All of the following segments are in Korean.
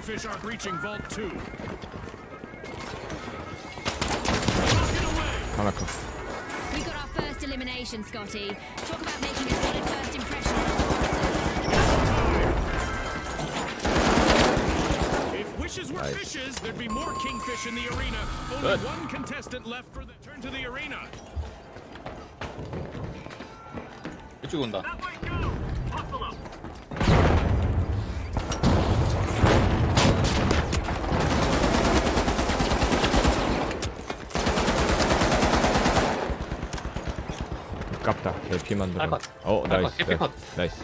Kingfish are breaching Vault 2. 하나 컷. We got our first elimination, Scotty. Talk about making a solid first impression. If wishes were Nice. fishes, there'd be more Kingfish in the arena. Only Good. one contestant left for the turn to the arena. 이쪽 온다. 아깝다. 개피 만들어. 컷. 어할 나이스. 컷, 개피 컷. 나이스.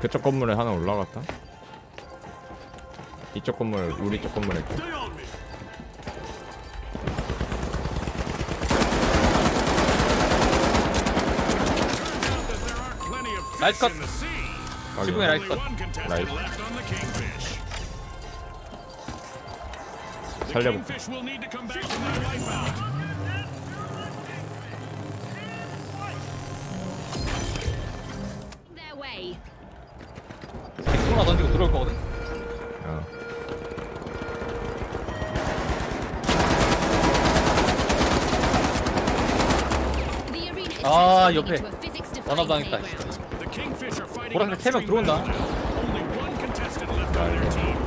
그쪽 건물에 하나 올라갔다. 이쪽 건물 우리 쪽 건물에 있고. The sea. 지붕에 라이트 컷. 살려보. Kingfish Way. 하나 던지고 들어올 거거든. 어. The arena is 아, transforming 옆에. into a physics-defying 원업 당했다. playground. The Kingfish are fighting 보라색 an 세명 upstream 들어온다. battle. Only one contestant left on their team.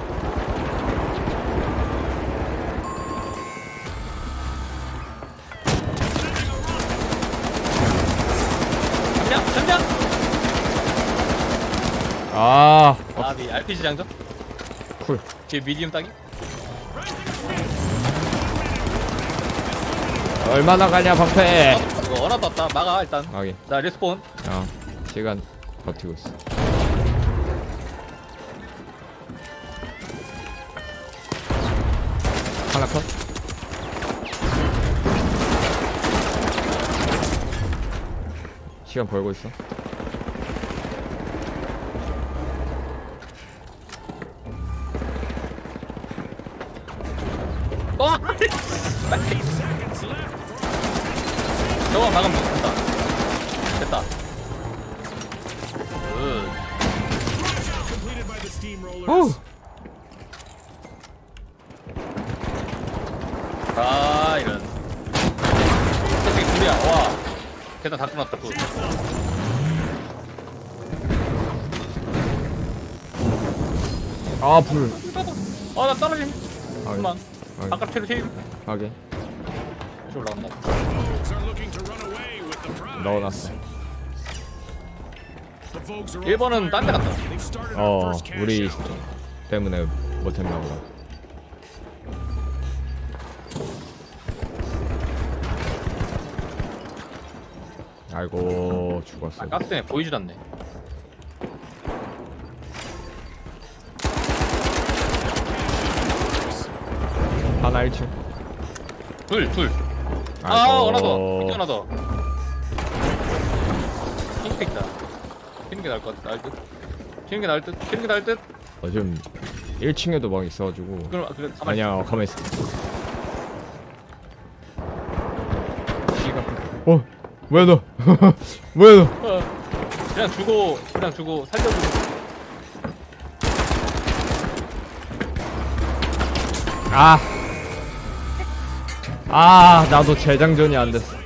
아 아비 RPG 장전. 쿨. 뒤에 미디움 따기. 얼마나 가냐 방패. 이거 원화 떴다. 막아 일단. 확인. 나 리스폰. 어 시간 버티고 있어. 하나 컷. 시간 벌고 있어. 어! 저거 막으면 됐다. 됐다. 오. 아 이런. 저기 둘이야. 와. 계단 다 끊었다. 굿. 아 불. 아나 떨어짐. 확인. 그만. 바깥 체로 팀. 확인. 다시 올라간다. 넣어놨어. The Vogues are on 1번은 딴 데. 갔다. 어 우리. 때문에 못했나 보다. 아이고 죽었어. 아, 가스 때문에 보이질 않네. 1층. 둘, 둘. 아, 아이고. 하나 더. 핑크 하나 더. 핑크 있다. 튀는 게 나을 것 같아. 나을 듯. 튀는 게 나을 듯. 튀는 게 나을 듯. 어, 지금 1층에도 막 있어가지고. 그럼 그래 가만히. 아니야 어, 가만 있어. 시간. 어 뭐야 너? 뭐야 너? 어. 그냥 주고 그냥 주고 살려주고. 아. 아 나도 재장전이 안 됐어.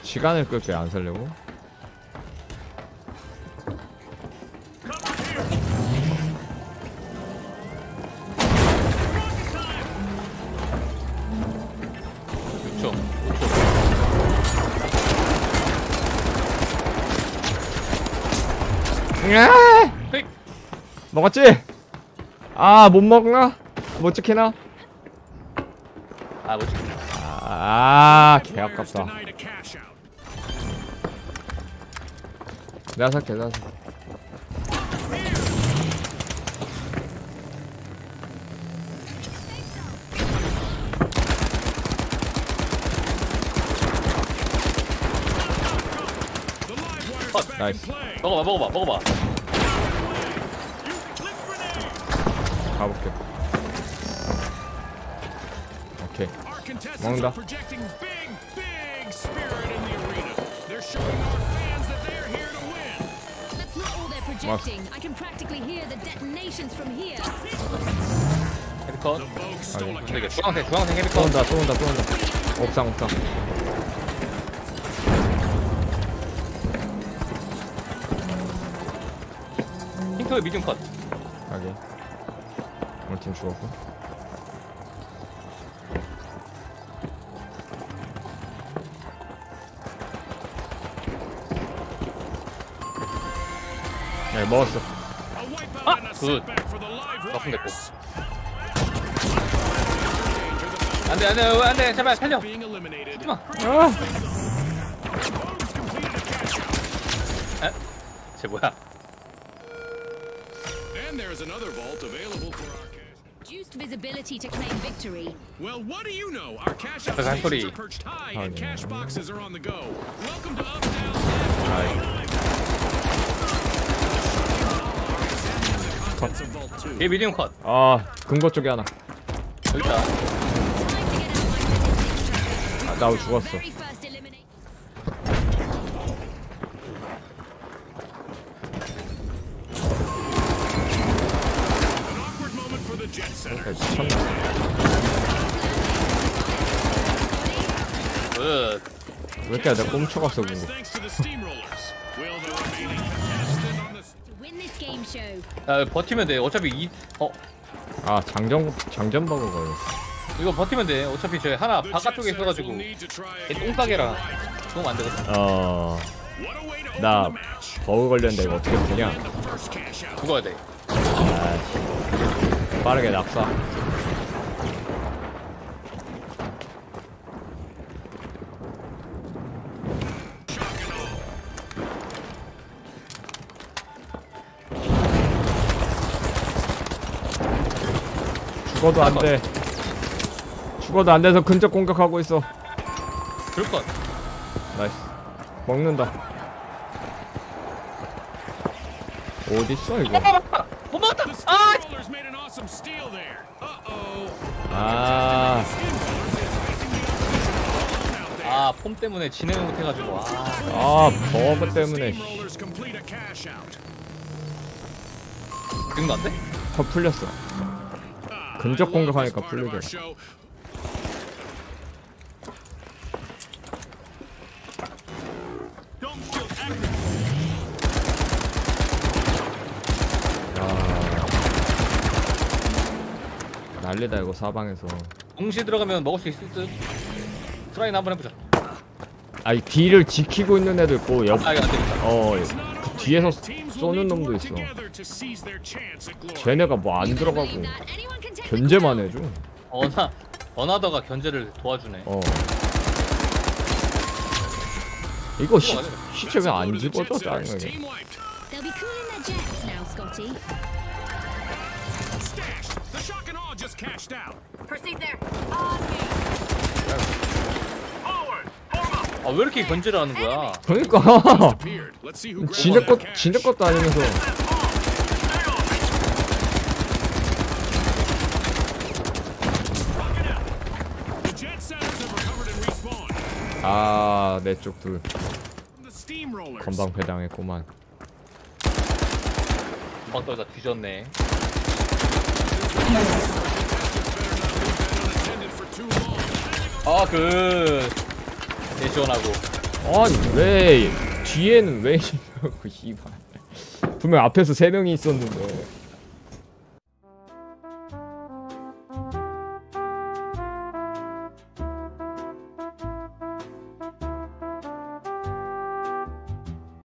시간을 끌게 안 살려고? 휙. 먹었지? 아 못 먹나? 못 지키나? 아 뭐지? 아, 개 Players 아깝다. denied a cash out. 내가 살게, 내가 살게. Play. 먹어봐 먹어봐 먹어봐. 가볼게. contestants 먹는다. are projecting big, big spirit in the arena. They're showing our fans that they're here to win. Let's ejecting. I can practically hear the detonations from here. 헤비컷. The Vogue stole a 근데 이게 cash. 주황색, 주황색 또 헤비컷. 온다 또 온다 또 온다 옥상 옥상 핑크 미디움 컷. 여기 우리 팀 죽었고 네 먹었어 A wipeout Ah, and a good. setback for the live Nothing that wires. 안 돼, 안 돼, 안 돼. 제발 살려. Being eliminated. 하지마. 아! Vogue's completed a cash out. 에? 쟤 뭐야? And there's another vault available for our cash. Reduced visibility to claim victory. Well, what do you know? Our cash out That's a stations story. are perched high Oh, and yeah. cash boxes are on the go. Welcome to Up, Down, 2. 얘 미디움 컷. 아 금고 쪽에 하나 여기 있다. 아, 나 죽었어 setter. 미쳤나 굿. 왜 이렇게 내가 꼼쳐갔어 그거 야, 버티면 돼. 어차피 이, 어, 아 장전 장전 버그 걸렸어 이거 버티면 돼. 어차피 저 하나 바깥쪽에 있어가지고. 똥싸개라. 그럼 안 되거든. 어... 나. 버그 걸렸는데 이거 어떻게 푸냐. 죽어야 돼. 아씨 빠르게 낙사 죽어도 안 돼 죽어도 안 돼서 근접 공격하고 있어 그럴 것. nice 먹는다 어딨어 이거 못 먹었다! The 아! 아. 아, 폼 때문에 진행을 못해가지고. 아, 아 버그 때문에 씨. Steamrollers complete a cash out. 그 정도 안 돼? 더 풀렸어 아, 근접 공격하니까 풀리더라. 난리다 이거 사방에서 동시에 들어가면 먹을 수 있을 듯. try나 한번 해보자. 아이 뒤를 지키고 있는 애도 있고 옆 아, 이거 안 되겠다. 어, 그 뒤에서 쏘는 놈도 있어. 쟤네가 뭐 안 들어가고 견제만. 해줘 어나, 어나더가 견제를 도와주네. 어 이거 시. 시체 왜 안 집어져 setters. 짜증나게 Team wiped. They'll be cooling their jets now, Scotty. Stash. The shock and awe just cashed out. Proceed there. Forward. Form up. 아, 왜 이렇게 견제를 하는 거야? 그러니까 Appeared. Let's see who grabs 지네 that 것 cash. 지네 것도 아니면서 아 내 쪽 둘. 건방 배당했구만 금방 떨다 뒤졌네. 아, 그. 개 시원하고. 아니 왜 뒤에는 왜 이러고 씨발 분명 앞에서 세 명이 있었는데